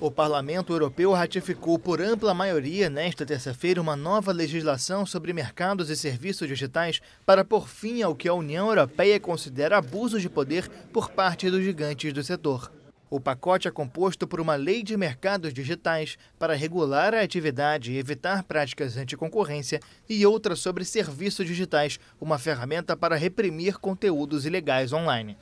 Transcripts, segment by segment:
O Parlamento Europeu ratificou por ampla maioria nesta terça-feira uma nova legislação sobre mercados e serviços digitais para pôr fim ao que a União Europeia considera abuso de poder por parte dos gigantes do setor. O pacote é composto por uma lei de mercados digitais para regular a atividade e evitar práticas anticoncorrência e outra sobre serviços digitais, uma ferramenta para reprimir conteúdos ilegais online.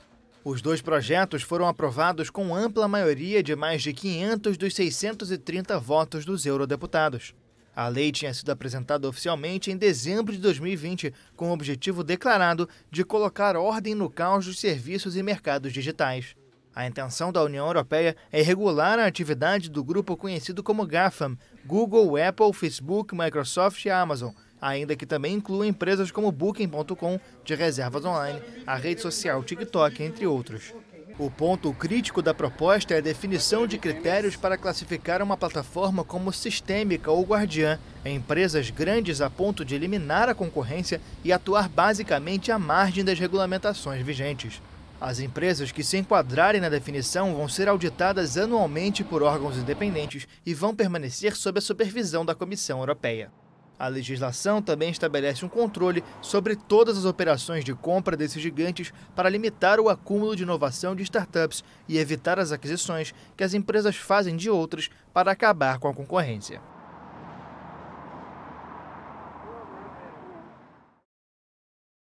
Os dois projetos foram aprovados com ampla maioria de mais de 500 dos 630 votos dos eurodeputados. A lei tinha sido apresentada oficialmente em dezembro de 2020, com o objetivo declarado de colocar ordem no caos dos serviços e mercados digitais. A intenção da União Europeia é regular a atividade do grupo conhecido como GAFAM Google, Apple, Facebook, Microsoft e Amazon ainda que também inclua empresas como Booking.com, de reservas online, a rede social TikTok, entre outros. O ponto crítico da proposta é a definição de critérios para classificar uma plataforma como sistêmica ou guardiã em empresas grandes a ponto de eliminar a concorrência e atuar basicamente à margem das regulamentações vigentes. As empresas que se enquadrarem na definição vão ser auditadas anualmente por órgãos independentes e vão permanecer sob a supervisão da Comissão Europeia. A legislação também estabelece um controle sobre todas as operações de compra desses gigantes para limitar o acúmulo de inovação de startups e evitar as aquisições que as empresas fazem de outras para acabar com a concorrência.